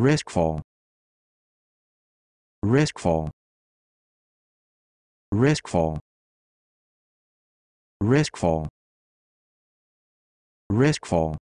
riskful riskful riskful riskful riskful